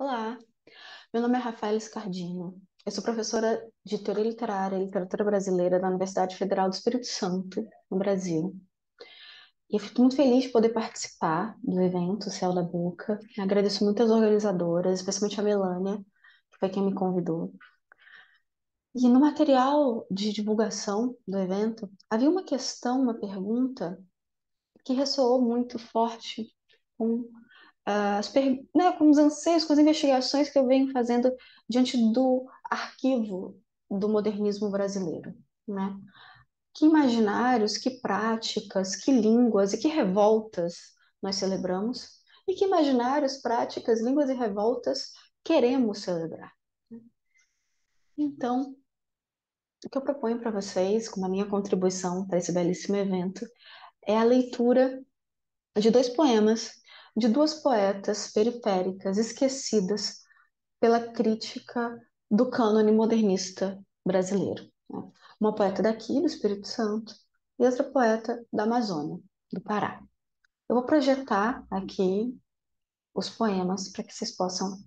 Olá, meu nome é Rafaela Scardino. Eu sou professora de Teoria Literária e Literatura Brasileira da Universidade Federal do Espírito Santo, no Brasil. E eu fico muito feliz de poder participar do evento Céu da Boca. Eu agradeço muito às organizadoras, especialmente a Melânia, que foi quem me convidou. E no material de divulgação do evento, havia uma questão, uma pergunta, que ressoou muito forte com as, né, com os anseios, com as investigações que eu venho fazendo diante do arquivo do modernismo brasileiro, né? Que imaginários, que práticas, que línguas e que revoltas nós celebramos e que imaginários, práticas, línguas e revoltas queremos celebrar. Então, o que eu proponho para vocês, como a minha contribuição para esse belíssimo evento, é a leitura de dois poemas de duas poetas periféricas esquecidas pela crítica do cânone modernista brasileiro. Né? Uma poeta daqui, do Espírito Santo, e outra poeta da Amazônia, do Pará. Eu vou projetar aqui os poemas para que vocês possam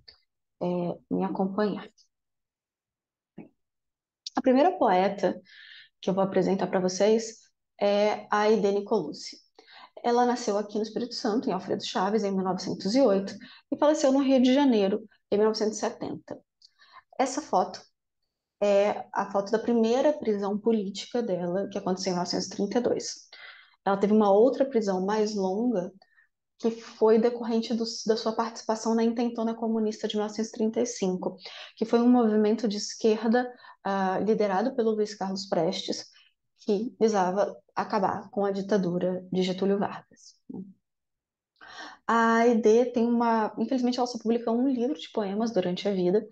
é, me acompanhar. A primeira poeta que eu vou apresentar para vocês é a Aide Nicolucci. Ela nasceu aqui no Espírito Santo, em Alfredo Chaves, em 1908, e faleceu no Rio de Janeiro, em 1970. Essa foto é a foto da primeira prisão política dela, que aconteceu em 1932. Ela teve uma outra prisão mais longa, que foi decorrente do, da sua participação na Intentona Comunista de 1935, que foi um movimento de esquerda uh, liderado pelo Luiz Carlos Prestes, que visava acabar com a ditadura de Getúlio Vargas. A AED tem uma. Infelizmente, ela só publicou um livro de poemas durante a vida,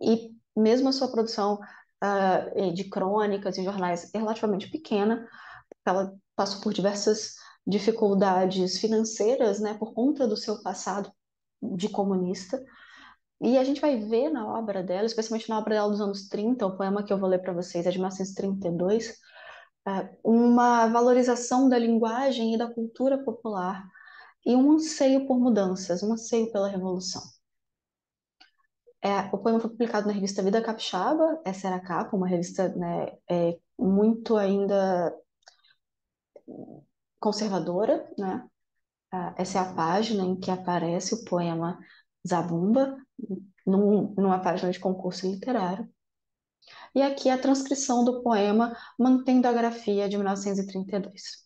e mesmo a sua produção uh, de crônicas e jornais é relativamente pequena, ela passou por diversas dificuldades financeiras, né, por conta do seu passado de comunista. E a gente vai ver na obra dela, especialmente na obra dela dos anos 30, o poema que eu vou ler para vocês é de 1932, uma valorização da linguagem e da cultura popular e um anseio por mudanças, um anseio pela revolução. É, o poema foi publicado na revista Vida Capixaba, essa era a capa, uma revista né, é, muito ainda conservadora, né? Essa é a página em que aparece o poema Zabumba, num, numa página de concurso literário. E aqui a transcrição do poema Mantendo a Grafia, de 1932.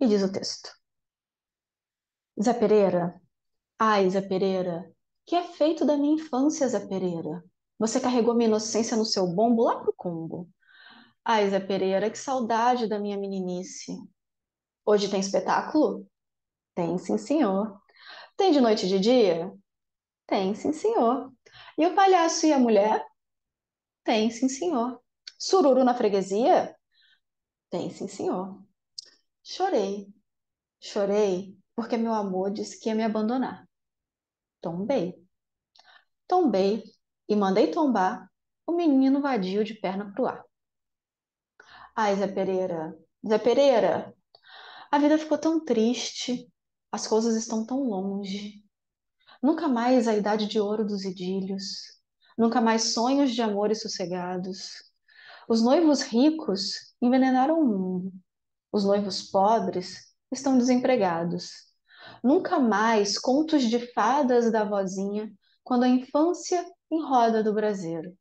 E diz o texto: Zé Pereira, ai, Zé Pereira, que é feito da minha infância, Zé Pereira? Você carregou minha inocência no seu bombo lá pro Congo. Ai, Zé Pereira, que saudade da minha meninice. Hoje tem espetáculo? Tem, sim, senhor. Tem de noite e de dia? Tem, sim, senhor. E o palhaço e a mulher? Tem, sim, senhor. Sururu na freguesia? Tem, sim, senhor. Chorei. Chorei porque meu amor disse que ia me abandonar. Tombei. Tombei e mandei tombar o menino vadio de perna pro ar. Ai, Zé Pereira, Zé Pereira, a vida ficou tão triste, as coisas estão tão longe. Nunca mais a idade de ouro dos idílios, nunca mais sonhos de amores sossegados. Os noivos ricos envenenaram o mundo. Os noivos pobres estão desempregados. Nunca mais contos de fadas da vozinha quando a infância em roda do braseiro.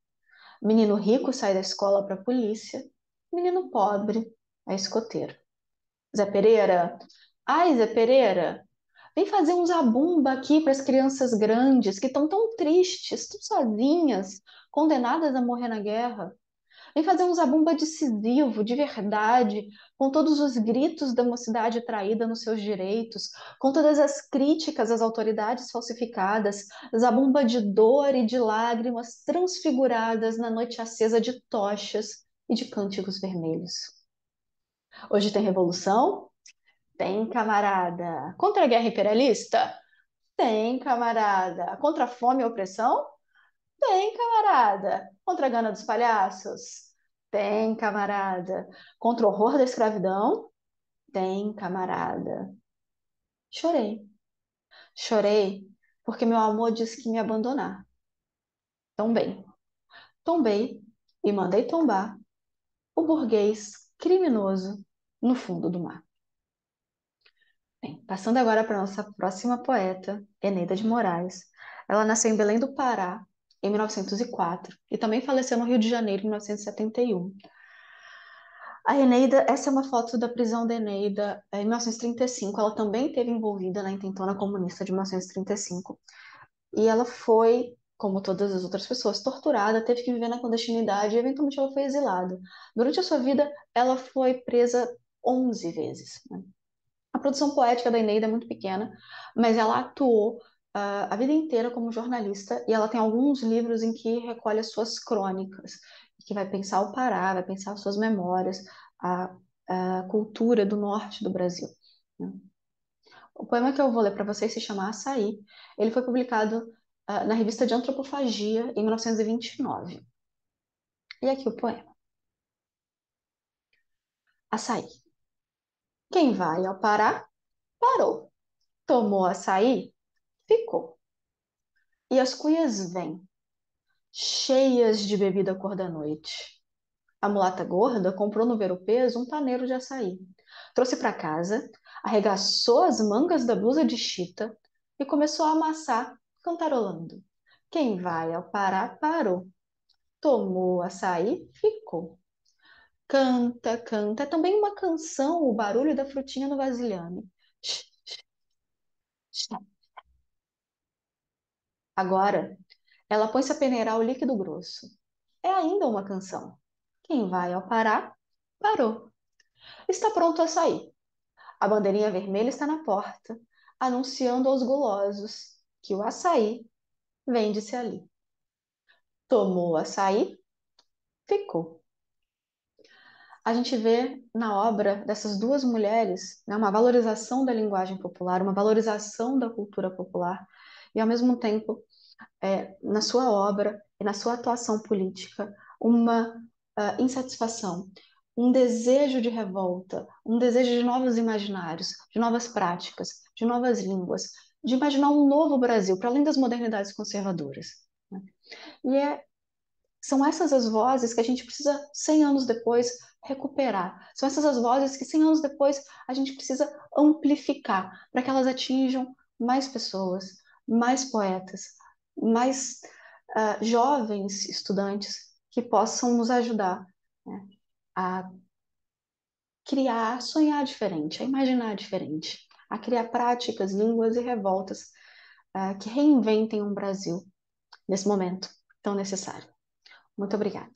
Menino rico sai da escola para a polícia, menino pobre é escoteiro. Zé Pereira, ai Zé Pereira, Vem fazer um zabumba aqui para as crianças grandes que estão tão tristes, tão sozinhas, condenadas a morrer na guerra. Vem fazer um zabumba decisivo, de verdade, com todos os gritos da mocidade traída nos seus direitos, com todas as críticas às autoridades falsificadas, zabumba de dor e de lágrimas transfiguradas na noite acesa de tochas e de cânticos vermelhos. Hoje tem revolução, tem, camarada. Contra a guerra imperialista? Tem, camarada. Contra a fome e a opressão? Tem, camarada. Contra a gana dos palhaços? Tem, camarada. Contra o horror da escravidão? Tem, camarada. Chorei. Chorei porque meu amor disse que me abandonar. Tombei. Tombei e mandei tombar o burguês criminoso no fundo do mar. Bem, passando agora para nossa próxima poeta, Eneida de Moraes. Ela nasceu em Belém do Pará em 1904 e também faleceu no Rio de Janeiro em 1971. A Eneida, essa é uma foto da prisão da Eneida em 1935. Ela também esteve envolvida na intentona comunista de 1935. E ela foi, como todas as outras pessoas, torturada, teve que viver na clandestinidade e eventualmente ela foi exilada. Durante a sua vida, ela foi presa 11 vezes. Né? A produção poética da Eneida é muito pequena, mas ela atuou uh, a vida inteira como jornalista e ela tem alguns livros em que recolhe as suas crônicas, que vai pensar o Pará, vai pensar as suas memórias, a, a cultura do norte do Brasil. Né? O poema que eu vou ler para vocês se chama Açaí. Ele foi publicado uh, na revista de Antropofagia em 1929. E aqui o poema. Açaí. Quem vai ao Pará, parou. Tomou açaí, ficou. E as cuias vêm, cheias de bebida cor da noite. A mulata gorda comprou no ver o peso um paneiro de açaí. Trouxe para casa, arregaçou as mangas da blusa de chita e começou a amassar, cantarolando. Quem vai ao Pará parou. Tomou açaí, ficou. Canta, canta. É também uma canção, o barulho da frutinha no vasilhame. Agora, ela põe-se a peneirar o líquido grosso. É ainda uma canção. Quem vai ao Pará, parou. Está pronto a sair. A bandeirinha vermelha está na porta, anunciando aos gulosos que o açaí vende-se ali. Tomou o açaí, ficou a gente vê na obra dessas duas mulheres né, uma valorização da linguagem popular, uma valorização da cultura popular, e ao mesmo tempo, é, na sua obra e na sua atuação política, uma uh, insatisfação, um desejo de revolta, um desejo de novos imaginários, de novas práticas, de novas línguas, de imaginar um novo Brasil, para além das modernidades conservadoras. Né? E é, são essas as vozes que a gente precisa, 100 anos depois, recuperar. São essas as vozes que 100 anos depois a gente precisa amplificar para que elas atinjam mais pessoas, mais poetas, mais uh, jovens estudantes que possam nos ajudar né, a criar, sonhar diferente, a imaginar diferente, a criar práticas, línguas e revoltas uh, que reinventem um Brasil nesse momento tão necessário. Muito obrigada.